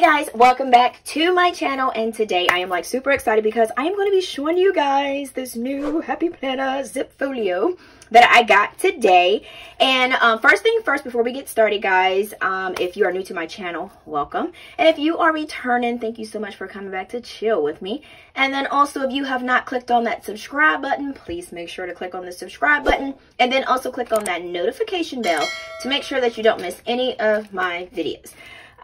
Hey guys, welcome back to my channel and today I am like super excited because I am going to be showing you guys this new Happy Planner Zip Folio that I got today. And um, first thing first, before we get started, guys, um, if you are new to my channel, welcome. And if you are returning, thank you so much for coming back to chill with me. And then also, if you have not clicked on that subscribe button, please make sure to click on the subscribe button. And then also click on that notification bell to make sure that you don't miss any of my videos.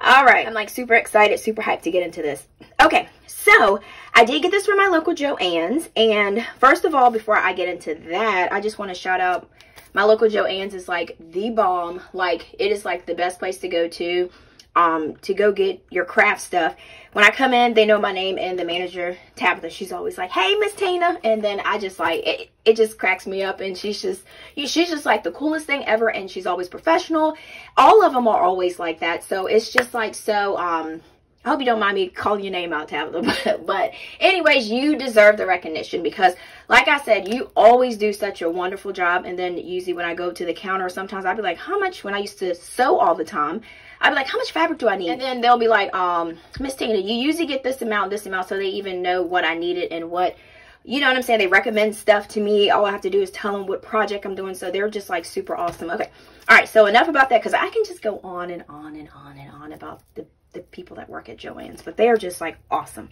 All right, I'm like super excited, super hyped to get into this. Okay, so I did get this from my local Joann's. And first of all, before I get into that, I just want to shout out my local Joann's is like the bomb. Like it is like the best place to go to um, to go get your craft stuff. When I come in, they know my name and the manager, Tabitha, she's always like, hey, Miss Tina. And then I just like, it, it just cracks me up. And she's just, she's just like the coolest thing ever. And she's always professional. All of them are always like that. So it's just like so, um, I hope you don't mind me calling your name out, Tabitha. But, but anyways, you deserve the recognition because, like I said, you always do such a wonderful job. And then usually when I go to the counter, sometimes I'd be like, how much, when I used to sew all the time, I'd be like, how much fabric do I need? And then they'll be like, um, Miss Tina, you usually get this amount, this amount, so they even know what I needed and what, you know what I'm saying? They recommend stuff to me. All I have to do is tell them what project I'm doing. So they're just like super awesome. Okay. All right. So enough about that because I can just go on and on and on and on about the, the people that work at Joann's, but they are just like awesome.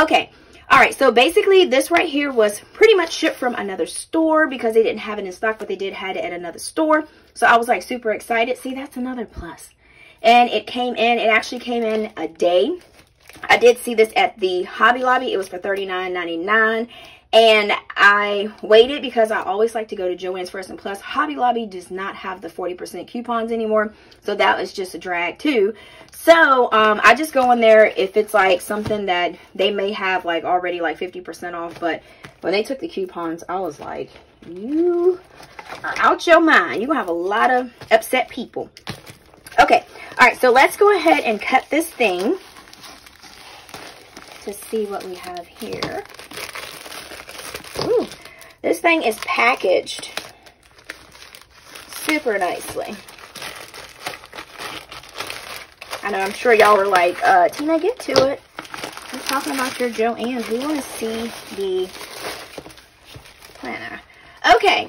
Okay. All right, so basically this right here was pretty much shipped from another store because they didn't have it in stock, but they did had it at another store. So I was like super excited. See, that's another plus and it came in it actually came in a day i did see this at the hobby lobby it was for $39.99 and I waited because I always like to go to Joann's First and Plus. Hobby Lobby does not have the 40% coupons anymore. So that was just a drag too. So um, I just go in there if it's like something that they may have like already like 50% off. But when they took the coupons, I was like, you are out your mind. You're going to have a lot of upset people. Okay, all right, so let's go ahead and cut this thing to see what we have here. Ooh, this thing is packaged super nicely. I know, I'm sure y'all were like, uh, Tina, get to it. I'm talking about your Joann's. We want to see the planner. Okay.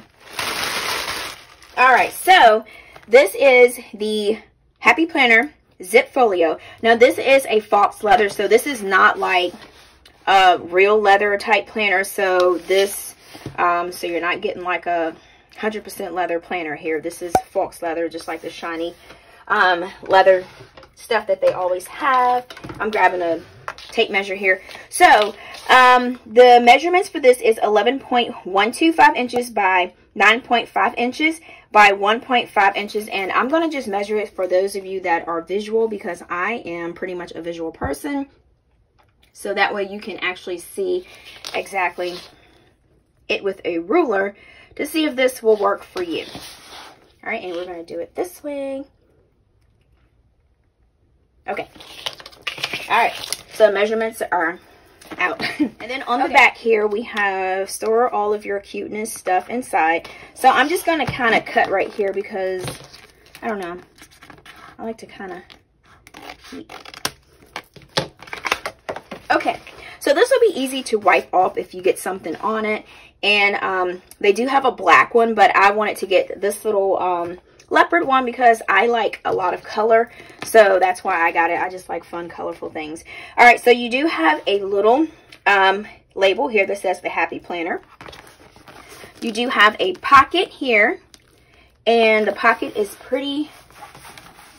All right, so this is the Happy Planner Zip Folio. Now, this is a false leather, so this is not like a real leather type planner. So this, um, so you're not getting like a 100% leather planner here. This is false leather, just like the shiny um, leather stuff that they always have. I'm grabbing a tape measure here. So, um, the measurements for this is 11.125 inches by 9.5 inches by 1.5 inches and I'm going to just measure it for those of you that are visual because I am pretty much a visual person so that way you can actually see exactly it with a ruler to see if this will work for you. All right, and we're going to do it this way. Okay. All right, so measurements are out. and then on the back here, we have store all of your cuteness stuff inside. So I'm just going to kind of cut right here because, I don't know, I like to kind of Okay, so this will be easy to wipe off if you get something on it. And um, they do have a black one, but I wanted to get this little um, leopard one because I like a lot of color. So that's why I got it. I just like fun, colorful things. All right, so you do have a little um, label here that says the Happy Planner. You do have a pocket here. And the pocket is pretty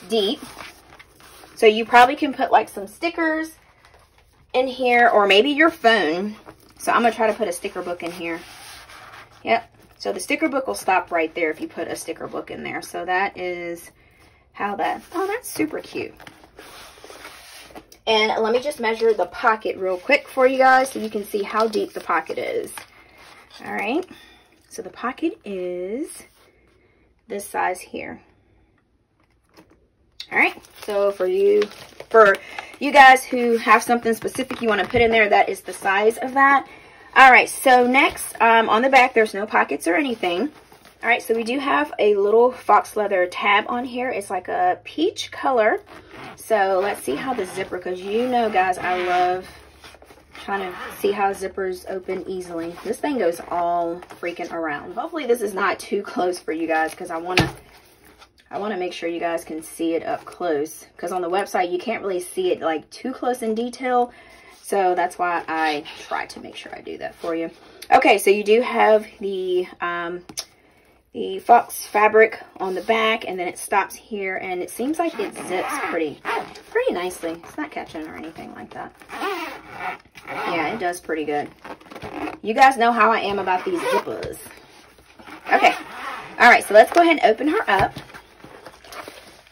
deep. So you probably can put like some stickers in here or maybe your phone. So I'm going to try to put a sticker book in here. Yep. So the sticker book will stop right there if you put a sticker book in there. So that is how that, oh, that's super cute. And let me just measure the pocket real quick for you guys so you can see how deep the pocket is. All right. So the pocket is this size here. All right. So for you, for you guys who have something specific you want to put in there, that is the size of that. All right, so next um, on the back, there's no pockets or anything. All right, so we do have a little fox leather tab on here. It's like a peach color. So let's see how the zipper, because you know, guys, I love trying to see how zippers open easily. This thing goes all freaking around. Hopefully this is not too close for you guys because I want to I want to make sure you guys can see it up close because on the website you can't really see it like too close in detail. So that's why I try to make sure I do that for you. Okay, so you do have the um, the fox fabric on the back and then it stops here and it seems like it zips pretty pretty nicely. It's not catching or anything like that. Yeah it does pretty good. You guys know how i am about these zippers. Okay. All right so let's go ahead and open her up.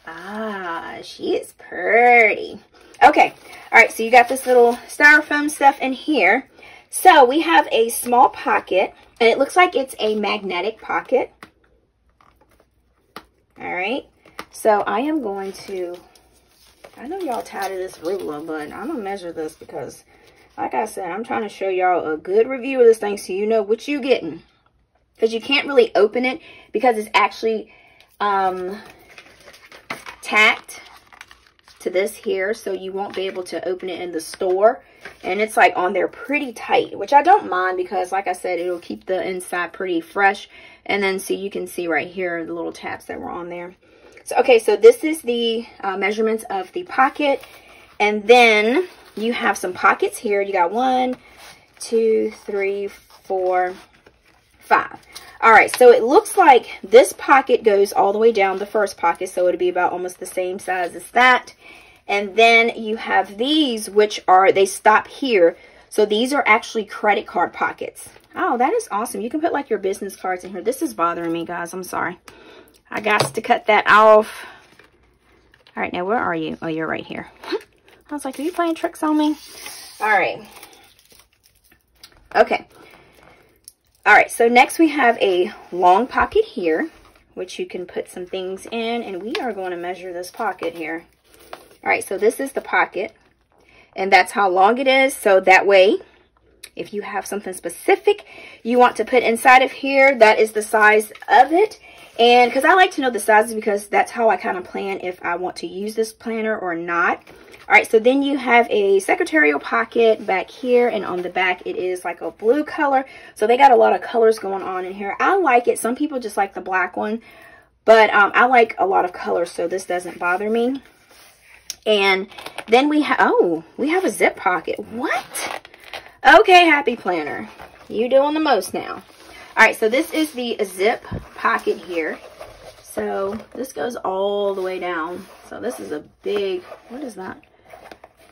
Ah she is pretty okay all right so you got this little styrofoam stuff in here so we have a small pocket and it looks like it's a magnetic pocket all right. So I am going to, I know y'all tired of this ruler, but I'm to measure this because, like I said, I'm trying to show y'all a good review of this thing so you know what you're getting. Because you can't really open it because it's actually um, tacked to this here so you won't be able to open it in the store. And it's like on there pretty tight which I don't mind because like I said it'll keep the inside pretty fresh. And then so you can see right here the little tabs that were on there. So okay so this is the uh, measurements of the pocket. And then you have some pockets here. You got one two three four five all right so it looks like this pocket goes all the way down the first pocket so it'll be about almost the same size as that and then you have these, which are, they stop here. So these are actually credit card pockets. Oh, that is awesome. You can put like your business cards in here. This is bothering me, guys. I'm sorry. I got to cut that off. All right, now where are you? Oh, you're right here. I was like, are you playing tricks on me? All right. Okay. All right, so next we have a long pocket here, which you can put some things in, and we are going to measure this pocket here. All right, so this is the pocket, and that's how long it is. So that way, if you have something specific you want to put inside of here, that is the size of it. And because I like to know the sizes because that's how I kind of plan if I want to use this planner or not. All right, so then you have a secretarial pocket back here, and on the back it is like a blue color. So they got a lot of colors going on in here. I like it. Some people just like the black one, but um, I like a lot of colors, so this doesn't bother me. And then we have, oh, we have a zip pocket. What? Okay, Happy Planner. You doing the most now. All right, so this is the zip pocket here. So this goes all the way down. So this is a big, what is that?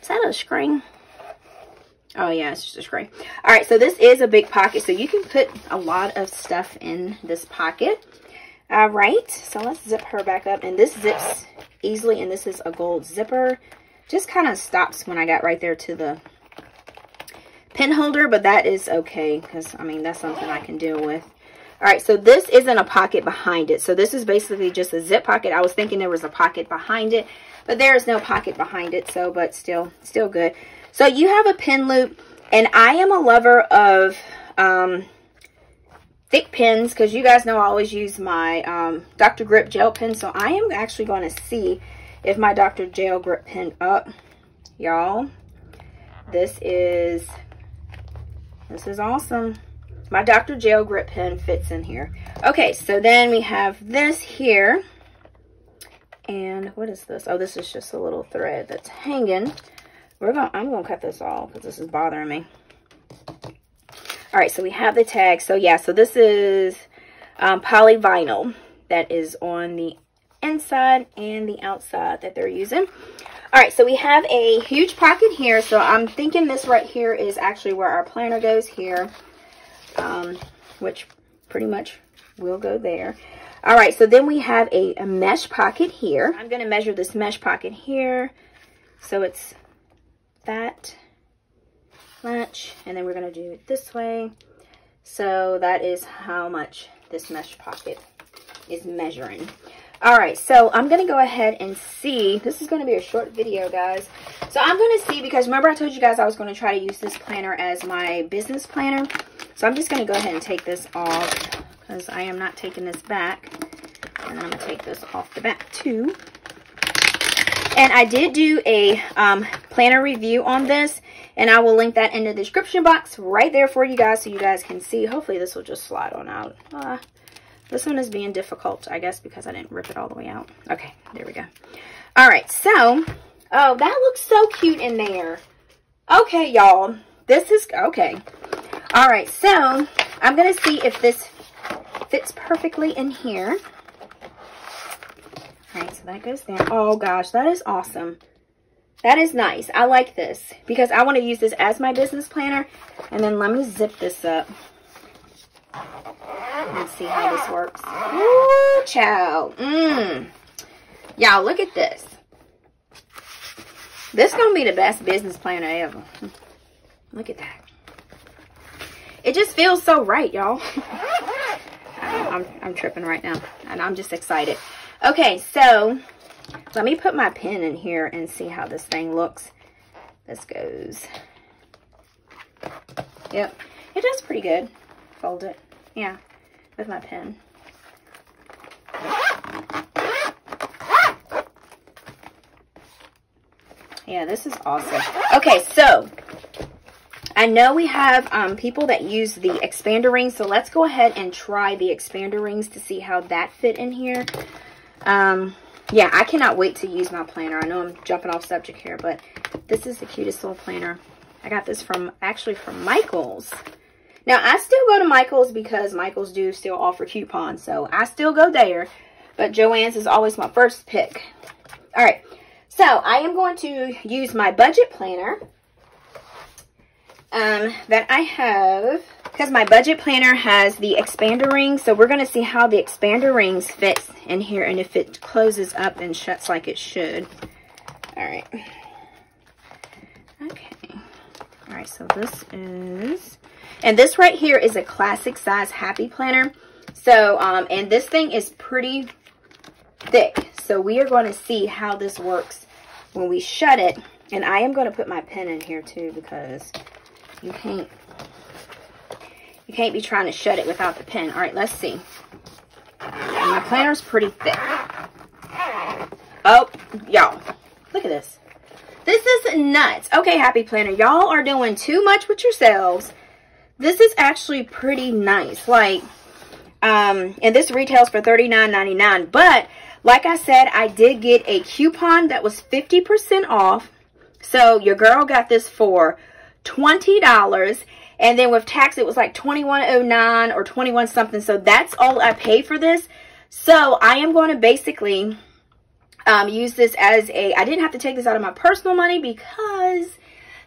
Is that a screen? Oh yeah, it's just a screen. All right, so this is a big pocket. So you can put a lot of stuff in this pocket. All right, so let's zip her back up. And this zips easily. And this is a gold zipper. Just kind of stops when I got right there to the pin holder. But that is okay because, I mean, that's something I can deal with. All right, so this isn't a pocket behind it. So this is basically just a zip pocket. I was thinking there was a pocket behind it, but there is no pocket behind it. So, but still, still good. So you have a pin loop, and I am a lover of um, thick pens because you guys know I always use my um, Dr. Grip gel pen. So I am actually going to see if my Dr. Gel Grip pen up. Y'all, this is, this is awesome. My Dr. Gel Grip pen fits in here. Okay, so then we have this here. And what is this? Oh, this is just a little thread that's hanging. We're going I'm gonna cut this off because this is bothering me. All right, so we have the tag. So yeah, so this is um, polyvinyl that is on the inside and the outside that they're using. All right, so we have a huge pocket here. So I'm thinking this right here is actually where our planner goes here, um, which pretty much will go there. All right, so then we have a, a mesh pocket here. I'm going to measure this mesh pocket here. So it's that much and then we're going to do it this way so that is how much this mesh pocket is measuring all right so i'm going to go ahead and see this is going to be a short video guys so i'm going to see because remember i told you guys i was going to try to use this planner as my business planner so i'm just going to go ahead and take this off because I am not taking this back. And I'm going to take this off the back too. And I did do a um, planner review on this. And I will link that in the description box right there for you guys so you guys can see. Hopefully this will just slide on out. Uh, this one is being difficult, I guess, because I didn't rip it all the way out. Okay, there we go. All right, so, oh, that looks so cute in there. Okay, y'all, this is, okay. All right, so I'm going to see if this fits perfectly in here. All right, so that goes there. Oh, gosh, that is awesome. That is nice. I like this because I want to use this as my business planner. And then let me zip this up. Let's see how this works. Ooh, chow. Mmm. Y'all, look at this. This going to be the best business planner ever. Look at that. It just feels so right, y'all. I'm, I'm tripping right now. And I'm just excited. Okay, so let me put my pen in here and see how this thing looks. This goes. Yep. It does pretty good. Fold it. Yeah. With my pen. Yeah, this is awesome. Okay, so I know we have um, people that use the expander rings, so let's go ahead and try the expander rings to see how that fit in here. Um, yeah, I cannot wait to use my planner. I know I'm jumping off subject here, but this is the cutest little planner. I got this from, actually from Michael's. Now, I still go to Michael's because Michael's do still offer coupons, so I still go there. But Joann's is always my first pick. All right, so I am going to use my budget planner um, that I have because my budget planner has the expander rings. So we're going to see how the expander rings fits in here and if it closes up and shuts like it should. All right. Okay. All right, so this is, and this right here is a classic size happy planner. So, um, and this thing is pretty thick. So we are going to see how this works when we shut it. And I am going to put my pen in here too because you can't you can't be trying to shut it without the pen. All right, let's see. And my planner's pretty thick. Oh, y'all, look at this. This nuts. Okay, Happy Planner, y'all are doing too much with yourselves. This is actually pretty nice. Like, um, and this retails for $39.99. But, like I said, I did get a coupon that was 50% off. So, your girl got this for $20 and then with tax, it was like 2109 or 21 something. So that's all I pay for this. So I am going to basically um, use this as a, I didn't have to take this out of my personal money because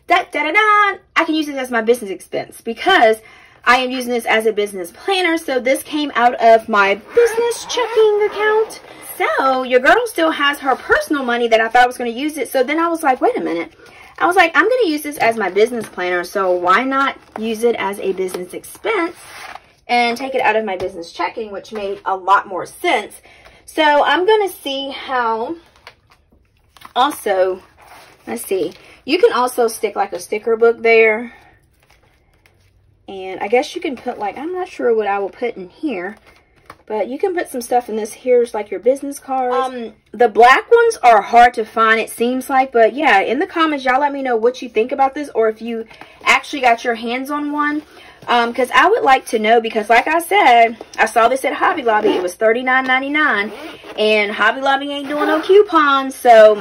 da, da, da, da, I can use this as my business expense because I am using this as a business planner. So this came out of my business checking account. So your girl still has her personal money that I thought I was going to use it. So then I was like, wait a minute. I was like, I'm going to use this as my business planner, so why not use it as a business expense and take it out of my business checking, which made a lot more sense. So I'm going to see how, also, let's see, you can also stick like a sticker book there. And I guess you can put like, I'm not sure what I will put in here. But you can put some stuff in this. Here's like your business cards. Um, the black ones are hard to find, it seems like. But yeah, in the comments, y'all let me know what you think about this. Or if you actually got your hands on one. Because um, I would like to know. Because like I said, I saw this at Hobby Lobby. It was $39.99. And Hobby Lobby ain't doing no coupons. So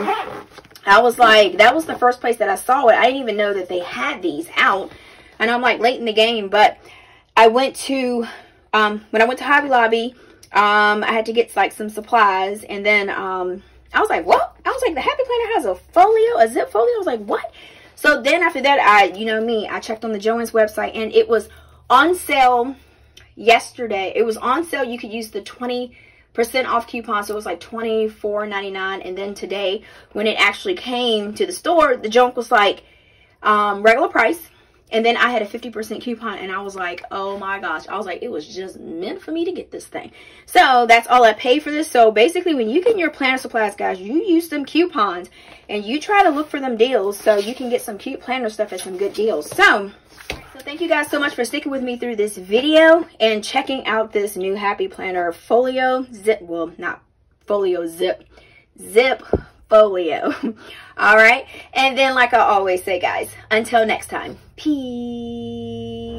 I was like, that was the first place that I saw it. I didn't even know that they had these out. And I'm like late in the game. But I went to um, when I went to Hobby Lobby, um, I had to get like some supplies and then, um, I was like, what? I was like, the Happy Planner has a folio, a zip folio. I was like, what? So then after that, I, you know me, I checked on the Joann's website and it was on sale yesterday. It was on sale. You could use the 20% off coupon. So it was like $24.99. And then today, when it actually came to the store, the junk was like um, regular price. And then I had a 50% coupon and I was like, oh my gosh. I was like, it was just meant for me to get this thing. So that's all I paid for this. So basically when you get your planner supplies, guys, you use them coupons and you try to look for them deals so you can get some cute planner stuff at some good deals. So, so thank you guys so much for sticking with me through this video and checking out this new Happy Planner folio zip. Well, not folio zip. Zip folio. All right. And then like I always say, guys, until next time, peace.